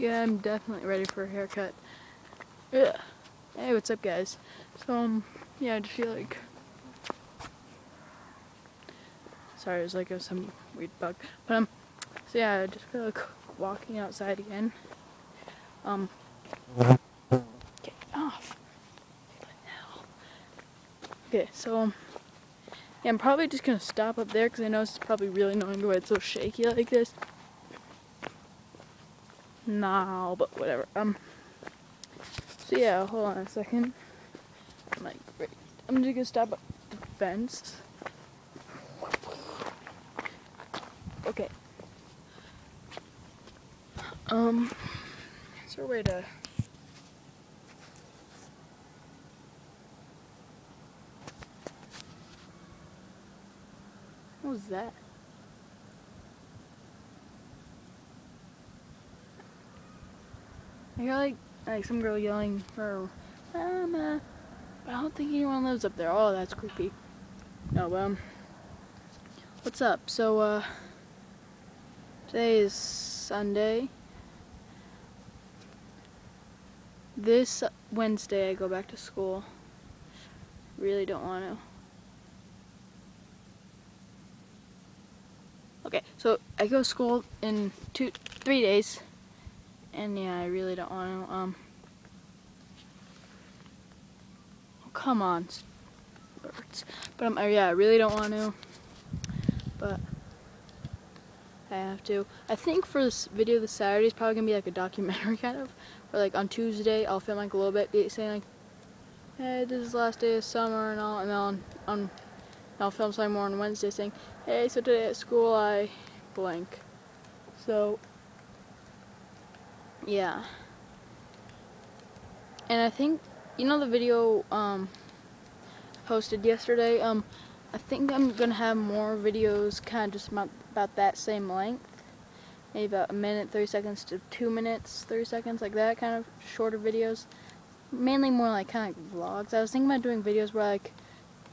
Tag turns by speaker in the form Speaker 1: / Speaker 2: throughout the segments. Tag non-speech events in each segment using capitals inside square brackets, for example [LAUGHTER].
Speaker 1: Yeah, I'm definitely ready for a haircut. Ugh. Hey, what's up, guys? So, um, yeah, I just feel like. Sorry, it was like some weird bug. But, um, so yeah, I just feel like walking outside again. Um, get off. What the hell? Okay, so, um, yeah, I'm probably just gonna stop up there because I know it's probably really annoying way it's so shaky like this. No, but whatever. Um. So yeah, hold on a second. I'm like, wait, I'm just gonna stop at the fence. Okay. Um. Is there a way to? What was that? I hear like like some girl yelling for mama, but I don't think anyone lives up there. Oh, that's creepy. No, um, what's up? So uh, today is Sunday. This Wednesday I go back to school. Really don't want to. Okay, so I go to school in two, three days. And yeah, I really don't want to, um, come on. But um, yeah, I really don't want to, but I have to. I think for this video this Saturday is probably going to be like a documentary [LAUGHS] kind of, where like on Tuesday I'll film like a little bit saying like, hey, this is the last day of summer and all, and then on, on I'll film something more on Wednesday saying, hey, so today at school I blank. So, yeah. And I think, you know the video um, posted yesterday? Um, I think I'm going to have more videos kind of just about, about that same length. Maybe about a minute, 30 seconds to two minutes, 30 seconds, like that kind of shorter videos. Mainly more like kind of like vlogs. I was thinking about doing videos where like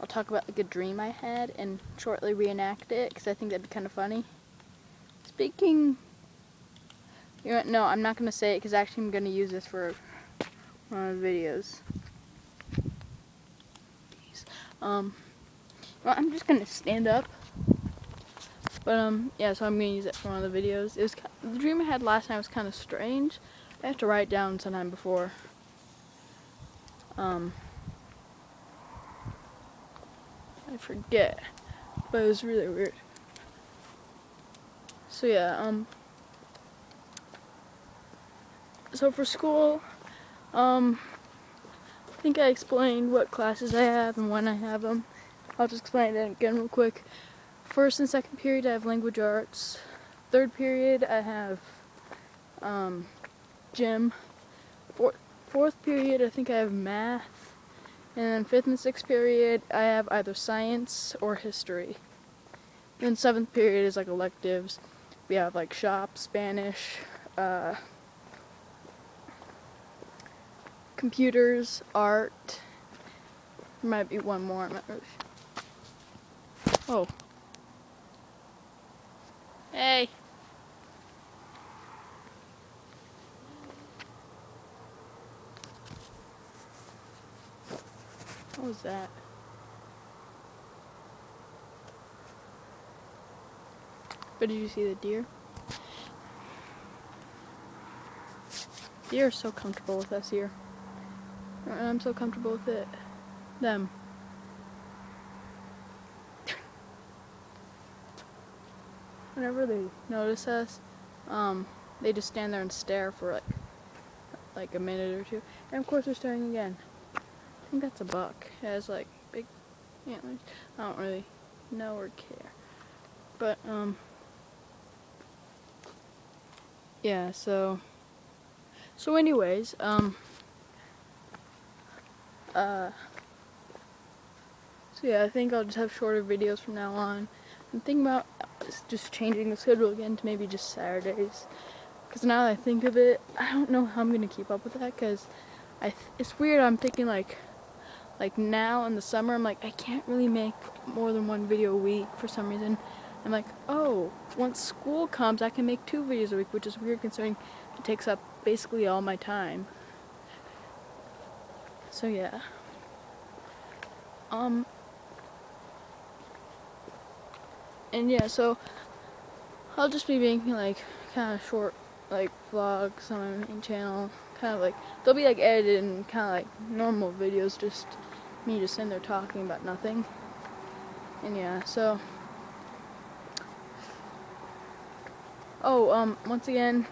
Speaker 1: I'll talk about like a dream I had and shortly reenact it because I think that'd be kind of funny. Speaking you know, no, I'm not going to say it because actually I'm going to use this for one of the videos. Um, well, I'm just going to stand up. But, um, yeah, so I'm going to use it for one of the videos. It was The dream I had last night was kind of strange. I have to write down sometime before. Um, I forget. But it was really weird. So, yeah, um, so for school, um, I think I explained what classes I have and when I have them. I'll just explain it again real quick. First and second period I have language arts. Third period I have um, gym. Four, fourth period I think I have math. And then fifth and sixth period I have either science or history. And then seventh period is like electives. We have like shop, Spanish, uh, computers, art. There might be one more. I'm not really sure. Oh. Hey. What was that? But did you see the deer? Deer are so comfortable with us here. And I'm so comfortable with it. Them. Whenever they notice us, um, they just stand there and stare for like like a minute or two. And of course they're staring again. I think that's a buck. It has like big antlers. I don't really know or care. But um yeah, so so anyways, um uh, so yeah, I think I'll just have shorter videos from now on. I'm thinking about just changing the schedule again to maybe just Saturdays. Because now that I think of it, I don't know how I'm going to keep up with that because it's weird I'm thinking like like now in the summer I'm like I can't really make more than one video a week for some reason. I'm like, oh, once school comes, I can make two videos a week, which is weird considering it takes up basically all my time. So yeah. Um. And yeah, so I'll just be making like kind of short like vlogs on my main channel. Kind of like they'll be like edited and kind of like normal videos, just me just sitting there talking about nothing. And yeah, so. Oh, um, once again,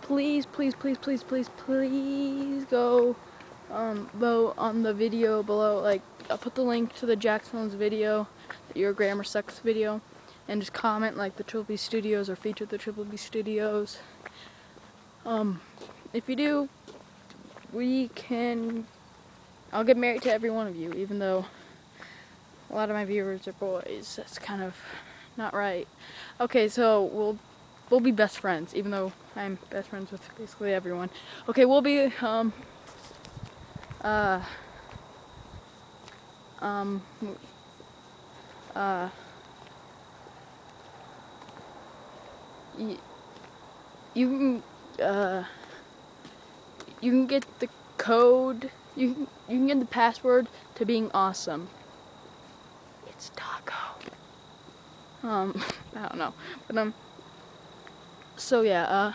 Speaker 1: please, please, please, please, please, please go um, on the video below. Like, I'll put the link to the Jackson's video, Your Grammar Sucks video, and just comment like the Triple B Studios or feature the Triple B Studios. Um, if you do, we can. I'll get married to every one of you, even though a lot of my viewers are boys. That's kind of not right. Okay, so we'll we'll be best friends, even though I'm best friends with basically everyone. Okay, we'll be um uh um uh you, you can uh you can get the code you can, you can get the password to being awesome. It's taco. Um [LAUGHS] i don't know but um so yeah uh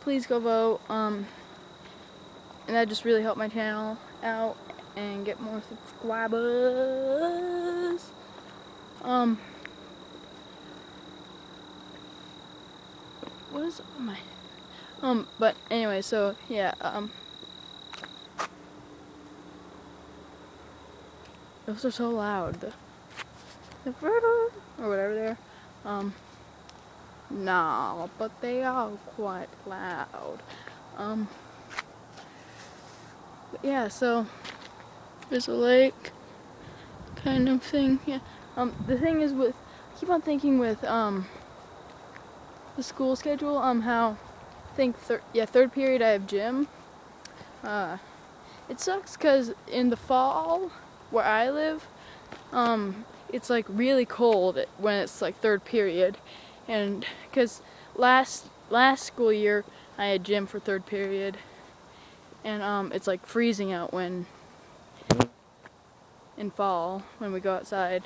Speaker 1: please go vote um and that just really helped my channel out and get more subscribers. Um what is my um but anyway so yeah um those are so loud. The, the or whatever they're um no but they are quite loud. Um but yeah so there's a lake kind of thing yeah. Um the thing is with I keep on thinking with um the school schedule, um, how I think thir yeah third period I have gym. Uh, it sucks because in the fall where I live, um, it's like really cold when it's like third period, and because last last school year I had gym for third period, and um, it's like freezing out when in fall when we go outside,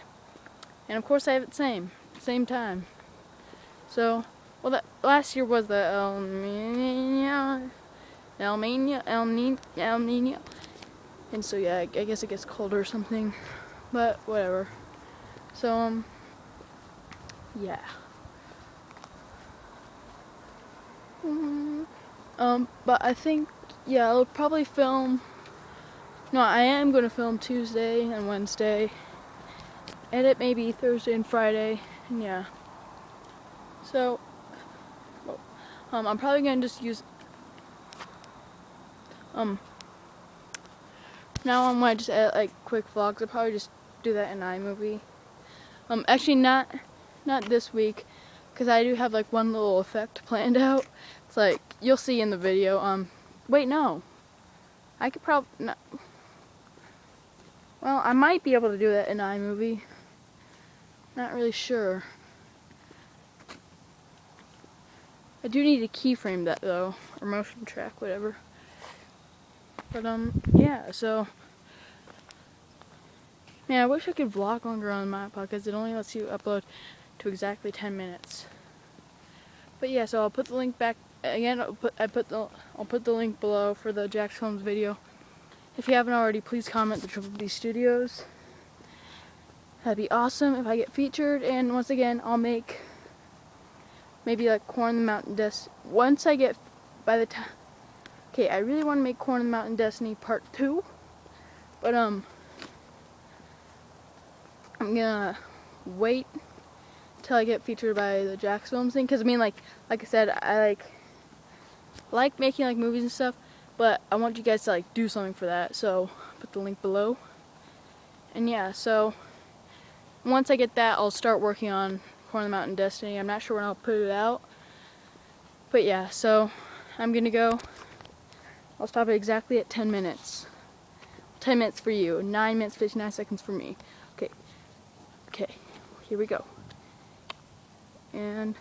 Speaker 1: and of course I have it same same time. So well, that last year was the El Nino, El Nino, El Nino, El Nino, and so yeah, I guess it gets colder or something, but whatever. So um, yeah. Mm-hmm. Um, but I think yeah, I'll probably film. No, I am going to film Tuesday and Wednesday. Edit maybe Thursday and Friday, and yeah. So um, I'm probably gonna just use um now I might just edit like quick vlogs. I'll probably just do that in iMovie. Um, actually not not this week because I do have like one little effect [LAUGHS] planned out. It's like you'll see in the video. Um, wait no, I could probably not. Well, I might be able to do that in iMovie. Not really sure. I do need to keyframe that though, or motion track, whatever. But um, yeah, so man, I wish I could vlog longer on my podcast. It only lets you upload to exactly 10 minutes. But yeah, so I'll put the link back again. I'll put I put the I'll put the link below for the JacksFilms video. If you haven't already, please comment the Triple B Studios. That'd be awesome if I get featured. And once again, I'll make maybe like Corn the Mountain Destiny. Once I get, by the time, okay, I really want to make Corn the Mountain Destiny Part 2, but um, I'm gonna wait till I get featured by the JacksFilms thing, because I mean, like, like I said, I like, like making like movies and stuff, but I want you guys to like do something for that, so put the link below. And yeah, so once I get that, I'll start working on Corn the Mountain Destiny. I'm not sure when I'll put it out. But yeah, so I'm gonna go. I'll stop it exactly at 10 minutes. 10 minutes for you, 9 minutes 59 seconds for me. Okay. Okay, here we go. and